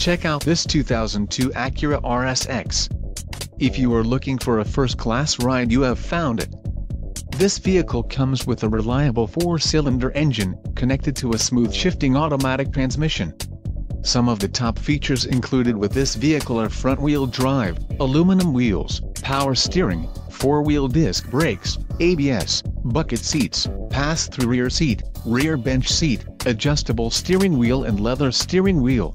Check out this 2002 Acura RSX. If you are looking for a first-class ride you have found it. This vehicle comes with a reliable four-cylinder engine, connected to a smooth shifting automatic transmission. Some of the top features included with this vehicle are front-wheel drive, aluminum wheels, power steering, four-wheel disc brakes, ABS, bucket seats, pass-through rear seat, rear bench seat, adjustable steering wheel and leather steering wheel.